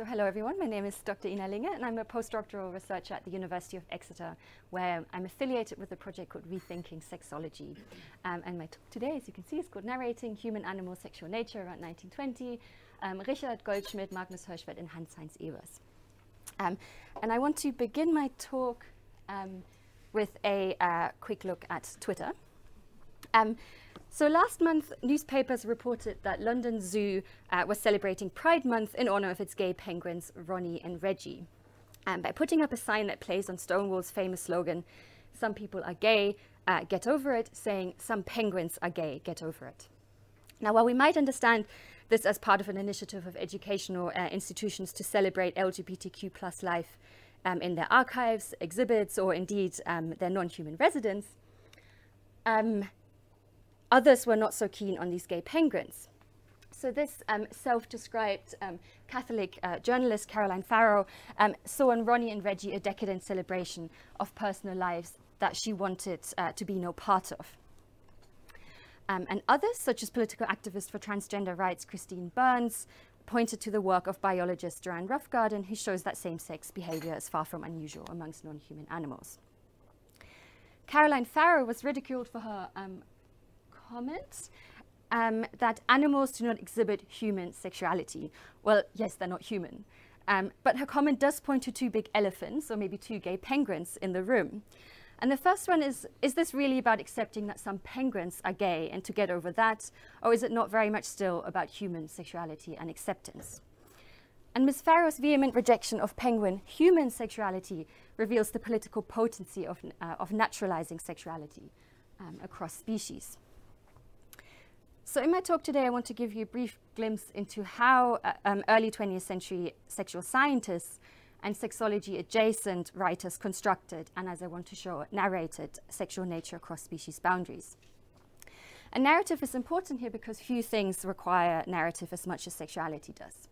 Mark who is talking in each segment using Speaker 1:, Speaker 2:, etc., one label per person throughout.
Speaker 1: So hello everyone, my name is Dr. Ina Linge and I'm a postdoctoral researcher at the University of Exeter where I'm affiliated with a project called Rethinking Sexology. Um, and my talk today, as you can see, is called Narrating Human Animal Sexual Nature around 1920, um, Richard Goldschmidt, Magnus Hirschfeld and Hans-Heinz Ewers. Um, and I want to begin my talk um, with a uh, quick look at Twitter. Um, so last month, newspapers reported that London Zoo uh, was celebrating Pride Month in honor of its gay penguins, Ronnie and Reggie. Um, by putting up a sign that plays on Stonewall's famous slogan, some people are gay, uh, get over it, saying some penguins are gay, get over it. Now, while we might understand this as part of an initiative of educational uh, institutions to celebrate LGBTQ plus life um, in their archives, exhibits, or indeed um, their non-human residents, um, Others were not so keen on these gay penguins. So this um, self-described um, Catholic uh, journalist, Caroline Farrow, um, saw in Ronnie and Reggie a decadent celebration of personal lives that she wanted uh, to be no part of. Um, and others, such as political activist for transgender rights Christine Burns, pointed to the work of biologist Joanne Roughgarden, who shows that same-sex behavior is far from unusual amongst non-human animals. Caroline Farrow was ridiculed for her um, comment um, that animals do not exhibit human sexuality. Well, yes, they're not human. Um, but her comment does point to two big elephants, or maybe two gay penguins, in the room. And the first one is, is this really about accepting that some penguins are gay and to get over that? Or is it not very much still about human sexuality and acceptance? And Ms. Farrow's vehement rejection of penguin human sexuality reveals the political potency of, uh, of naturalizing sexuality um, across species. So in my talk today, I want to give you a brief glimpse into how uh, um, early 20th century sexual scientists and sexology adjacent writers constructed, and as I want to show, narrated sexual nature across species boundaries. A narrative is important here because few things require narrative as much as sexuality does.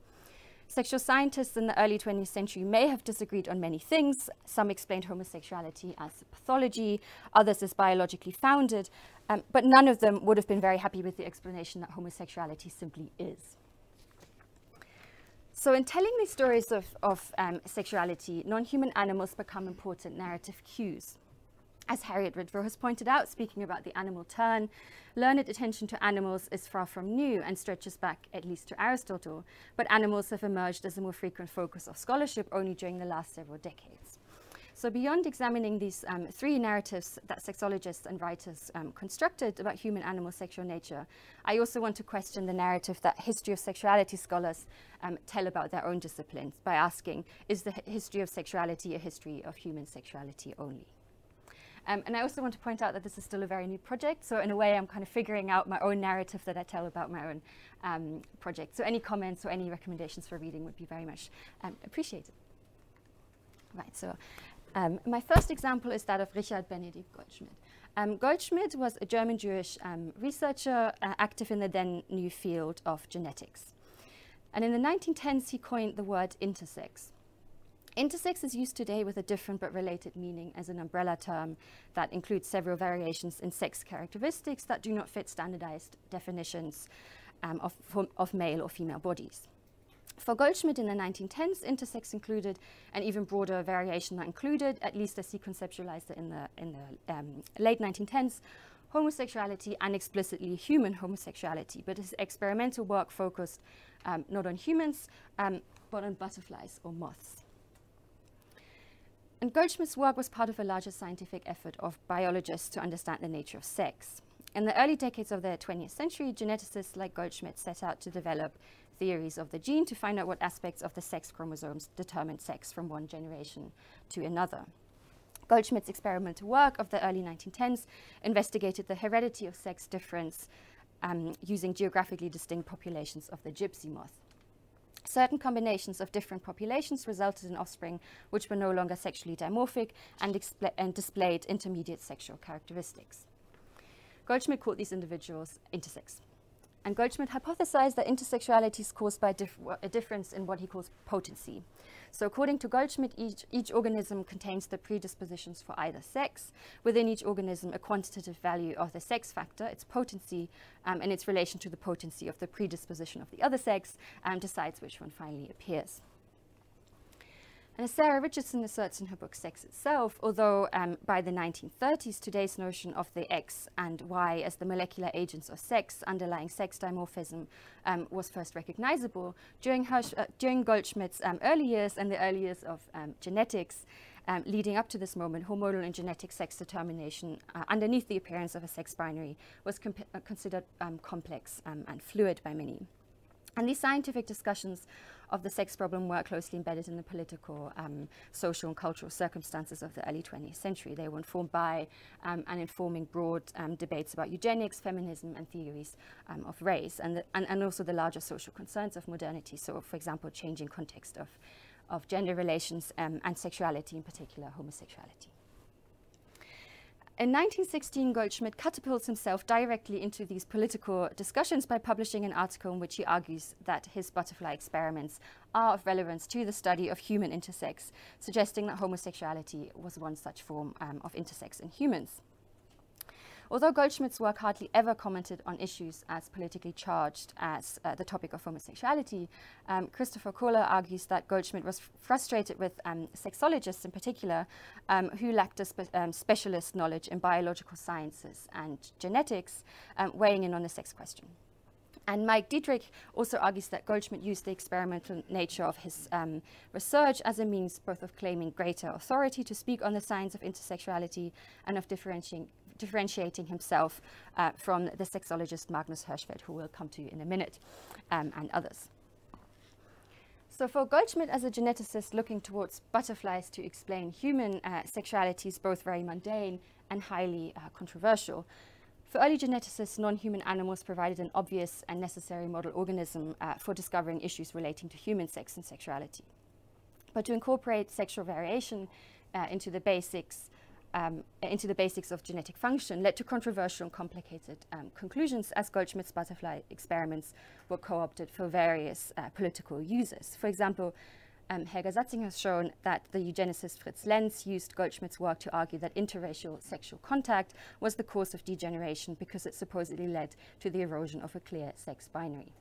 Speaker 1: Sexual scientists in the early 20th century may have disagreed on many things. Some explained homosexuality as pathology, others as biologically founded, um, but none of them would have been very happy with the explanation that homosexuality simply is. So in telling these stories of, of um, sexuality, non-human animals become important narrative cues. As Harriet Ritvo has pointed out, speaking about the animal turn, learned attention to animals is far from new and stretches back at least to Aristotle, but animals have emerged as a more frequent focus of scholarship only during the last several decades. So beyond examining these um, three narratives that sexologists and writers um, constructed about human-animal sexual nature, I also want to question the narrative that history of sexuality scholars um, tell about their own disciplines by asking, is the history of sexuality a history of human sexuality only? Um, and I also want to point out that this is still a very new project. So in a way, I'm kind of figuring out my own narrative that I tell about my own um, project. So any comments or any recommendations for reading would be very much um, appreciated. Right, so um, my first example is that of Richard Benedikt Goldschmidt. Um, Goldschmidt was a German Jewish um, researcher uh, active in the then new field of genetics. And in the 1910s, he coined the word intersex. Intersex is used today with a different but related meaning as an umbrella term that includes several variations in sex characteristics that do not fit standardized definitions um, of, of male or female bodies. For Goldschmidt in the 1910s, intersex included an even broader variation that included, at least as he conceptualized it in the, in the um, late 1910s, homosexuality and explicitly human homosexuality. But his experimental work focused um, not on humans, um, but on butterflies or moths. And Goldschmidt's work was part of a larger scientific effort of biologists to understand the nature of sex. In the early decades of the 20th century, geneticists like Goldschmidt set out to develop theories of the gene to find out what aspects of the sex chromosomes determine sex from one generation to another. Goldschmidt's experimental work of the early 1910s investigated the heredity of sex difference um, using geographically distinct populations of the gypsy moth. Certain combinations of different populations resulted in offspring which were no longer sexually dimorphic and, and displayed intermediate sexual characteristics. Goldschmidt called these individuals intersex. And Goldschmidt hypothesized that intersexuality is caused by dif a difference in what he calls potency. So according to Goldschmidt, each, each organism contains the predispositions for either sex. Within each organism, a quantitative value of the sex factor, its potency, um, and its relation to the potency of the predisposition of the other sex, um, decides which one finally appears. And as Sarah Richardson asserts in her book Sex Itself, although um, by the 1930s today's notion of the X and Y as the molecular agents of sex underlying sex dimorphism um, was first recognizable, during, Hirsch, uh, during Goldschmidt's um, early years and the early years of um, genetics, um, leading up to this moment, hormonal and genetic sex determination uh, underneath the appearance of a sex binary was uh, considered um, complex and fluid by many. And these scientific discussions of the sex problem were closely embedded in the political, um, social and cultural circumstances of the early 20th century. They were informed by um, and informing broad um, debates about eugenics, feminism and theories um, of race and, the, and, and also the larger social concerns of modernity. So, for example, changing context of, of gender relations um, and sexuality, in particular homosexuality. In 1916, Goldschmidt catapults himself directly into these political discussions by publishing an article in which he argues that his butterfly experiments are of relevance to the study of human intersex, suggesting that homosexuality was one such form um, of intersex in humans. Although Goldschmidt's work hardly ever commented on issues as politically charged as uh, the topic of homosexuality, um, Christopher Kohler argues that Goldschmidt was frustrated with um, sexologists in particular um, who lacked a spe um, specialist knowledge in biological sciences and genetics, um, weighing in on the sex question. And Mike Dietrich also argues that Goldschmidt used the experimental nature of his um, research as a means both of claiming greater authority to speak on the science of intersexuality and of differentiating, differentiating himself uh, from the sexologist Magnus Hirschfeld, who we'll come to in a minute, um, and others. So for Goldschmidt as a geneticist looking towards butterflies to explain human uh, sexuality is both very mundane and highly uh, controversial. For early geneticists, non-human animals provided an obvious and necessary model organism uh, for discovering issues relating to human sex and sexuality. But to incorporate sexual variation uh, into the basics um, into the basics of genetic function led to controversial and complicated um, conclusions as Goldschmidt's butterfly experiments were co-opted for various uh, political uses. For example, um, Helga Satzinger has shown that the eugenicist Fritz Lenz used Goldschmidt's work to argue that interracial sexual contact was the cause of degeneration because it supposedly led to the erosion of a clear sex binary.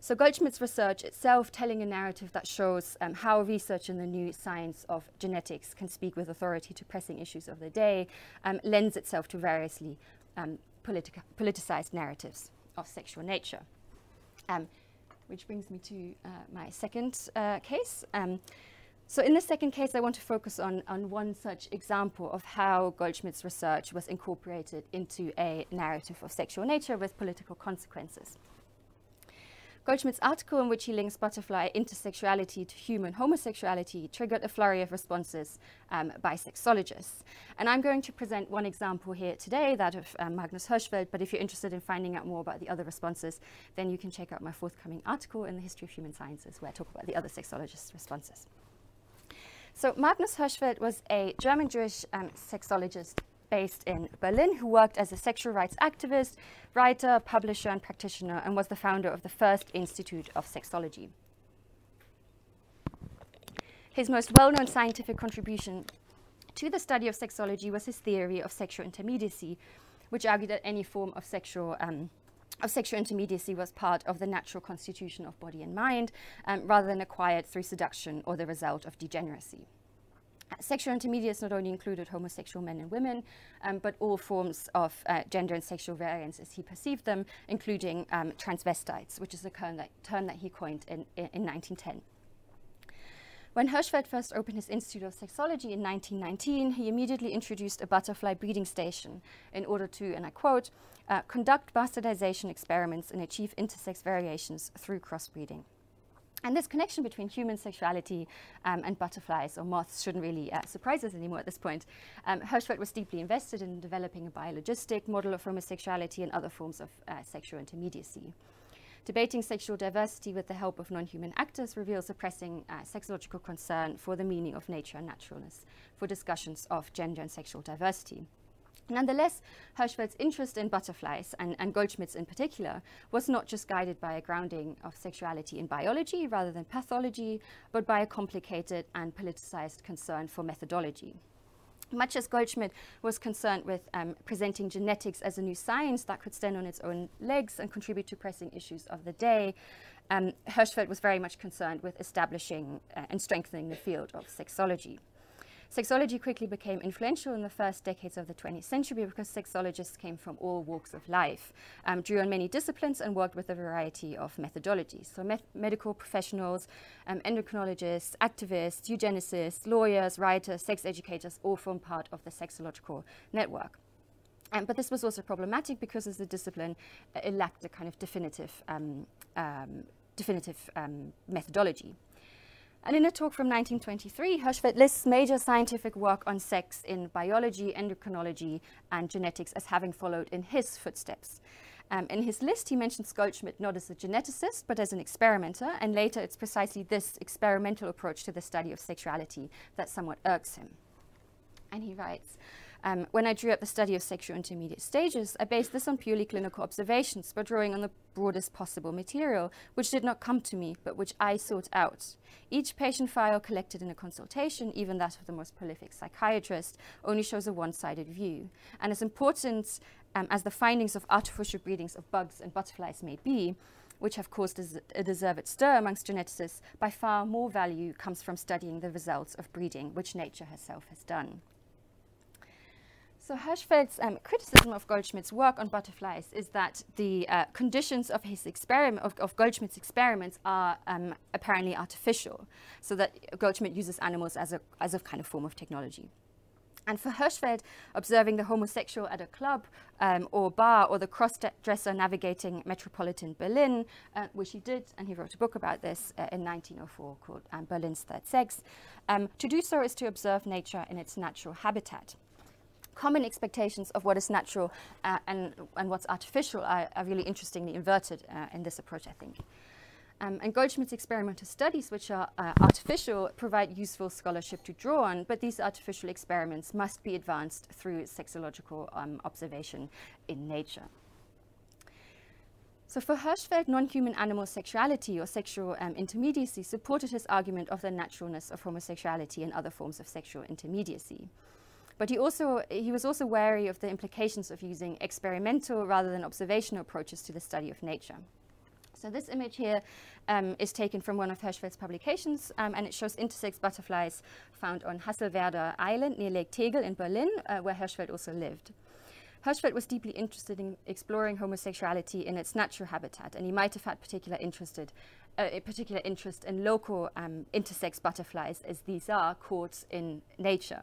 Speaker 1: So Goldschmidt's research itself telling a narrative that shows um, how research in the new science of genetics can speak with authority to pressing issues of the day um, lends itself to variously um, politicized narratives of sexual nature. Um, which brings me to uh, my second uh, case. Um, so in the second case, I want to focus on, on one such example of how Goldschmidt's research was incorporated into a narrative of sexual nature with political consequences. Goldschmidt's article in which he links butterfly intersexuality to human homosexuality triggered a flurry of responses um, by sexologists. And I'm going to present one example here today, that of um, Magnus Hirschfeld, but if you're interested in finding out more about the other responses, then you can check out my forthcoming article in the History of Human Sciences where I talk about the other sexologists' responses. So Magnus Hirschfeld was a German-Jewish um, sexologist based in Berlin who worked as a sexual rights activist, writer, publisher, and practitioner, and was the founder of the first Institute of Sexology. His most well-known scientific contribution to the study of sexology was his theory of sexual intermediacy, which argued that any form of sexual um, of sexual intermediacy was part of the natural constitution of body and mind, um, rather than acquired through seduction or the result of degeneracy. Sexual intermediates not only included homosexual men and women, um, but all forms of uh, gender and sexual variance as he perceived them, including um, transvestites, which is a term that, term that he coined in, in, in 1910. When Hirschfeld first opened his Institute of Sexology in 1919, he immediately introduced a butterfly breeding station in order to, and I quote, uh, conduct bastardization experiments and achieve intersex variations through crossbreeding. And this connection between human sexuality um, and butterflies or moths shouldn't really uh, surprise us anymore at this point. Um, Hirschfeld was deeply invested in developing a biologistic model of homosexuality and other forms of uh, sexual intermediacy. Debating sexual diversity with the help of non-human actors reveals a pressing uh, sexological concern for the meaning of nature and naturalness for discussions of gender and sexual diversity. Nonetheless, Hirschfeld's interest in butterflies, and, and, Goldschmidt's in particular, was not just guided by a grounding of sexuality in biology rather than pathology, but by a complicated and politicized concern for methodology. Much as Goldschmidt was concerned with um, presenting genetics as a new science that could stand on its own legs and contribute to pressing issues of the day, um, Hirschfeld was very much concerned with establishing uh, and strengthening the field of sexology. Sexology quickly became influential in the first decades of the 20th century because sexologists came from all walks of life, um, drew on many disciplines, and worked with a variety of methodologies. So, medical professionals, um, endocrinologists, activists, eugenicists, lawyers, writers, sex educators all form part of the sexological network. Um, but this was also problematic because as a discipline, uh, it lacked a kind of definitive, um, um, definitive um, methodology. And in a talk from 1923, Hirschfeld lists major scientific work on sex in biology, endocrinology, and genetics as having followed in his footsteps. Um, in his list, he mentions Goldschmidt not as a geneticist, but as an experimenter, and later it's precisely this experimental approach to the study of sexuality that somewhat irks him. And he writes, um, when I drew up the study of sexual intermediate stages, I based this on purely clinical observations, but drawing on the broadest possible material, which did not come to me, but which I sought out. Each patient file collected in a consultation, even that of the most prolific psychiatrist, only shows a one-sided view. And as important um, as the findings of artificial breedings of bugs and butterflies may be, which have caused a deserved stir amongst geneticists, by far more value comes from studying the results of breeding, which nature herself has done. So Hirschfeld's um, criticism of Goldschmidt's work on butterflies is that the uh, conditions of his experiment of, of Goldschmidt's experiments are um, apparently artificial, so that Goldschmidt uses animals as a as a kind of form of technology. And for Hirschfeld, observing the homosexual at a club um, or bar or the cross-dresser navigating metropolitan Berlin, uh, which he did, and he wrote a book about this uh, in 1904 called um, Berlin's Third Sex, um, to do so is to observe nature in its natural habitat common expectations of what is natural uh, and, and what's artificial are, are really interestingly inverted uh, in this approach, I think. Um, and Goldschmidt's experimental studies, which are uh, artificial, provide useful scholarship to draw on, but these artificial experiments must be advanced through sexological um, observation in nature. So for Hirschfeld, non-human animal sexuality or sexual um, intermediacy supported his argument of the naturalness of homosexuality and other forms of sexual intermediacy. But he, also, he was also wary of the implications of using experimental rather than observational approaches to the study of nature. So this image here um, is taken from one of Hirschfeld's publications, um, and it shows intersex butterflies found on Hasselwerder Island near Lake Tegel in Berlin, uh, where Hirschfeld also lived. Hirschfeld was deeply interested in exploring homosexuality in its natural habitat, and he might have had particular interested, uh, a particular interest in local um, intersex butterflies, as these are caught in nature.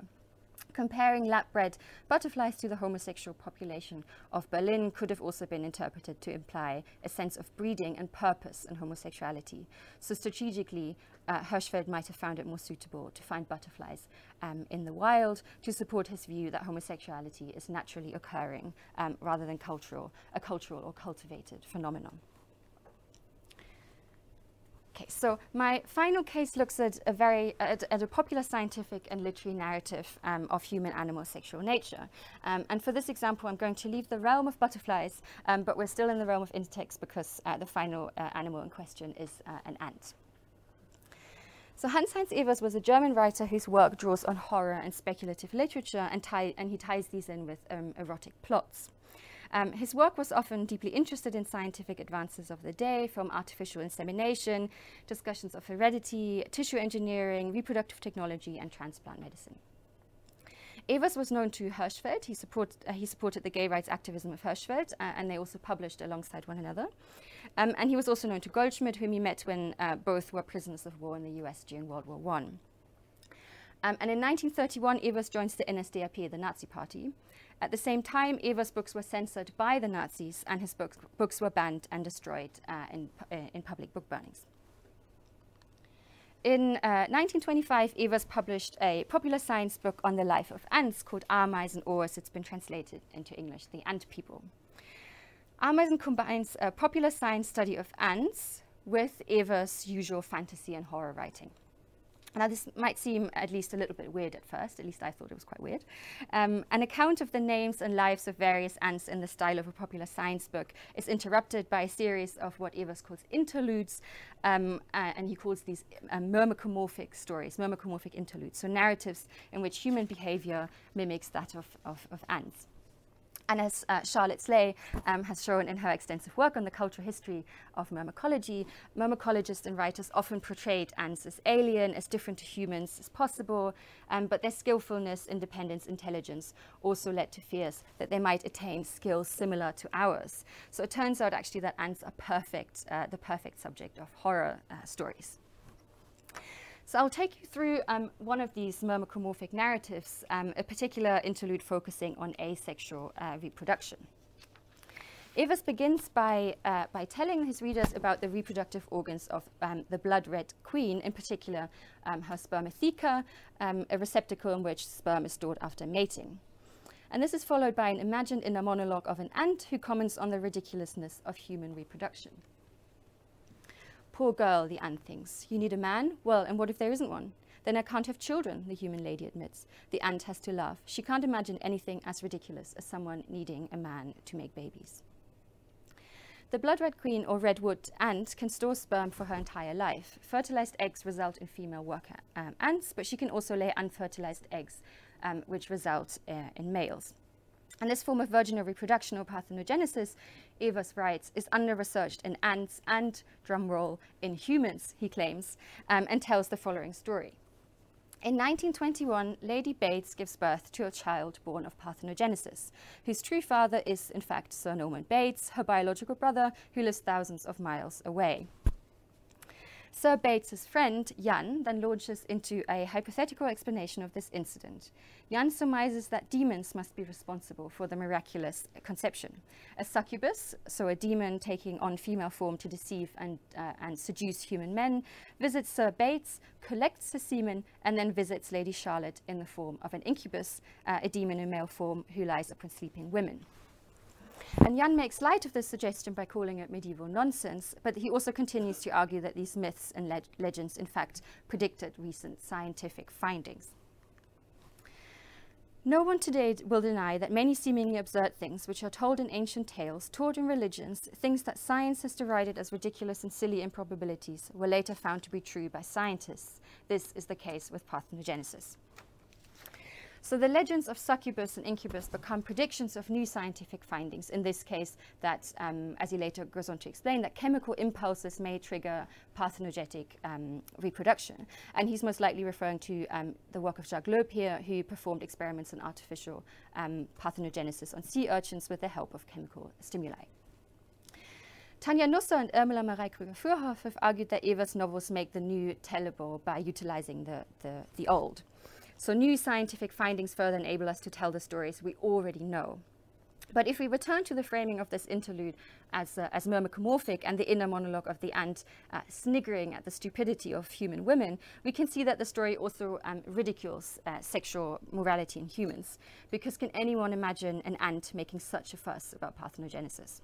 Speaker 1: Comparing lab-bred butterflies to the homosexual population of Berlin could have also been interpreted to imply a sense of breeding and purpose in homosexuality. So strategically, uh, Hirschfeld might have found it more suitable to find butterflies um, in the wild to support his view that homosexuality is naturally occurring um, rather than cultural, a cultural or cultivated phenomenon. Okay, so my final case looks at a very at, at a popular scientific and literary narrative um, of human-animal sexual nature. Um, and for this example, I'm going to leave the realm of butterflies, um, but we're still in the realm of insects because uh, the final uh, animal in question is uh, an ant. So Hans Heinz Ewers was a German writer whose work draws on horror and speculative literature, and, and he ties these in with um, erotic plots. Um, his work was often deeply interested in scientific advances of the day, from artificial insemination, discussions of heredity, tissue engineering, reproductive technology, and transplant medicine. Ewers was known to Hirschfeld. He, support, uh, he supported the gay rights activism of Hirschfeld, uh, and they also published alongside one another. Um, and he was also known to Goldschmidt, whom he met when uh, both were prisoners of war in the US during World War I. Um, and in 1931, Ewers joins the NSDAP, the Nazi party. At the same time, Ewers' books were censored by the Nazis and his books, books were banned and destroyed uh, in, uh, in public book burnings. In uh, 1925, Ewers published a popular science book on the life of ants called Ameisen, or it's been translated into English, The Ant People. Ameisen combines a popular science study of ants with Ewers' usual fantasy and horror writing. Now, this might seem at least a little bit weird at first, at least I thought it was quite weird. Um, an account of the names and lives of various ants in the style of a popular science book is interrupted by a series of what Ewers calls interludes, um, uh, and he calls these uh, myrmecomorphic stories, myrmecomorphic interludes, so narratives in which human behavior mimics that of, of, of ants. And as uh, Charlotte Sleigh um, has shown in her extensive work on the cultural history of myrmecology, myrmecologists and writers often portrayed ants as alien, as different to humans as possible, um, but their skillfulness, independence, intelligence also led to fears that they might attain skills similar to ours. So it turns out actually that ants are perfect, uh, the perfect subject of horror uh, stories. So I'll take you through um, one of these myrmecomorphic narratives, um, a particular interlude focusing on asexual uh, reproduction. Ewers begins by, uh, by telling his readers about the reproductive organs of um, the blood red queen, in particular um, her spermatheca, um, a receptacle in which sperm is stored after mating. And this is followed by an imagined inner monologue of an ant who comments on the ridiculousness of human reproduction. Poor girl, the ant thinks. You need a man? Well, and what if there isn't one? Then I can't have children, the human lady admits. The ant has to laugh. She can't imagine anything as ridiculous as someone needing a man to make babies. The blood red queen or redwood ant can store sperm for her entire life. Fertilized eggs result in female worker um, ants, but she can also lay unfertilized eggs, um, which result uh, in males. And this form of virginal reproduction or parthenogenesis, Ewers writes, is under-researched in ants and, drumroll, in humans, he claims, um, and tells the following story. In 1921, Lady Bates gives birth to a child born of parthenogenesis, whose true father is, in fact, Sir Norman Bates, her biological brother, who lives thousands of miles away. Sir Bates's friend, Jan, then launches into a hypothetical explanation of this incident. Jan surmises that demons must be responsible for the miraculous conception. A succubus, so a demon taking on female form to deceive and, uh, and seduce human men, visits Sir Bates, collects the semen, and then visits Lady Charlotte in the form of an incubus, uh, a demon in male form who lies upon sleeping women. And Jan makes light of this suggestion by calling it medieval nonsense, but he also continues to argue that these myths and le legends, in fact, predicted recent scientific findings. No one today will deny that many seemingly absurd things which are told in ancient tales, taught in religions, things that science has derided as ridiculous and silly improbabilities, were later found to be true by scientists. This is the case with parthenogenesis. So the legends of succubus and incubus become predictions of new scientific findings. In this case, that, um, as he later goes on to explain, that chemical impulses may trigger parthenogenetic um, reproduction. And he's most likely referring to um, the work of Jacques Loeb here, who performed experiments on artificial um, parthenogenesis on sea urchins with the help of chemical stimuli. Tanja Nusser and Irmela Marie Krüger-Fürhoff have argued that Ewers' novels make the new tellable by utilizing the, the, the old. So new scientific findings further enable us to tell the stories we already know. But if we return to the framing of this interlude as, uh, as myrmecomorphic and the inner monologue of the ant uh, sniggering at the stupidity of human women, we can see that the story also um, ridicules uh, sexual morality in humans. Because can anyone imagine an ant making such a fuss about parthenogenesis?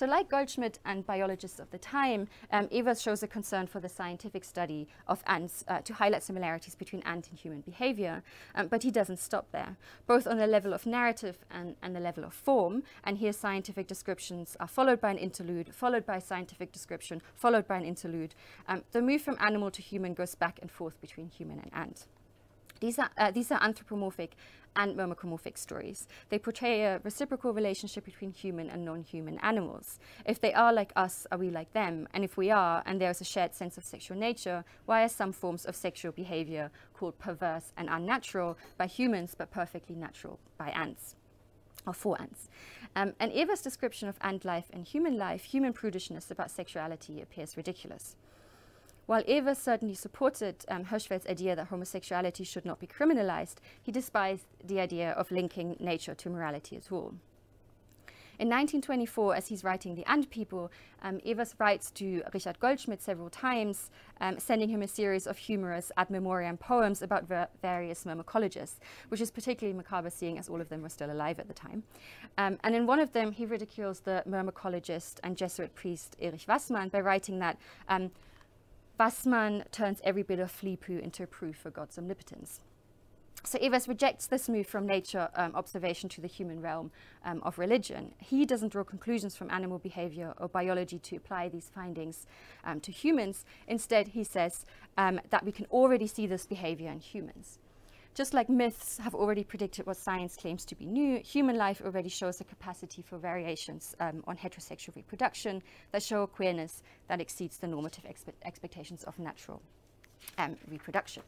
Speaker 1: So like Goldschmidt and biologists of the time, um, Ewers shows a concern for the scientific study of ants uh, to highlight similarities between ant and human behavior, um, but he doesn't stop there, both on the level of narrative and, and the level of form, and here scientific descriptions are followed by an interlude, followed by scientific description, followed by an interlude. Um, the move from animal to human goes back and forth between human and ant. These are, uh, these are anthropomorphic and myrmecomorphic stories. They portray a reciprocal relationship between human and non-human animals. If they are like us, are we like them? And if we are, and there is a shared sense of sexual nature, why are some forms of sexual behavior called perverse and unnatural by humans, but perfectly natural by ants? or for ants. Um, and Ewers' description of ant life and human life, human prudishness about sexuality appears ridiculous. While Ewers certainly supported um, Hirschfeld's idea that homosexuality should not be criminalized, he despised the idea of linking nature to morality at all. In 1924, as he's writing The Ant People, um, Ewers writes to Richard Goldschmidt several times, um, sending him a series of humorous ad memoriam poems about ver various myrmecologists, which is particularly macabre seeing as all of them were still alive at the time. Um, and in one of them, he ridicules the myrmecologist and Jesuit priest Erich Wasmann by writing that um, Wasmann turns every bit of poo into a proof for God's omnipotence. So Ewers rejects this move from nature um, observation to the human realm um, of religion. He doesn't draw conclusions from animal behavior or biology to apply these findings um, to humans. Instead, he says um, that we can already see this behavior in humans. Just like myths have already predicted what science claims to be new, human life already shows a capacity for variations um, on heterosexual reproduction that show a queerness that exceeds the normative expe expectations of natural um, reproduction.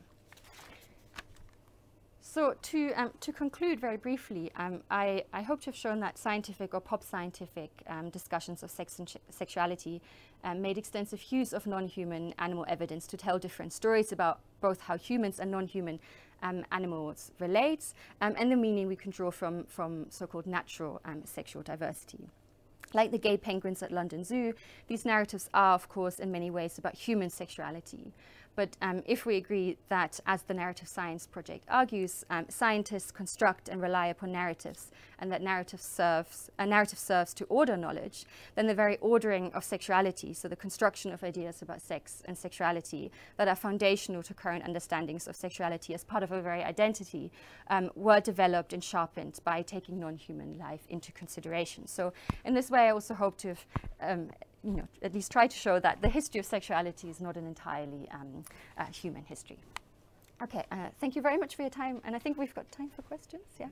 Speaker 1: So to, um, to conclude very briefly, um, I, I, hope to have shown that scientific or pop scientific um, discussions of sex and sexuality um, made extensive use of non-human animal evidence to tell different stories about both how humans and non-human um, animals relate um, and the meaning we can draw from, from so-called natural sexual diversity. Like the gay penguins at London Zoo, these narratives are, of course, in many ways about human sexuality. But um, if we agree that, as the Narrative Science Project argues, um, scientists construct and rely upon narratives, and that narrative serves, a narrative serves to order knowledge, then the very ordering of sexuality, so the construction of ideas about sex and sexuality that are foundational to current understandings of sexuality as part of our very identity, um, were developed and sharpened by taking non-human life into consideration. So in this way, I also hope to have um, you know, at least try to show that the history of sexuality is not an entirely um, uh, human history. Okay, uh, thank you very much for your time, and I think we've got time for questions, yeah?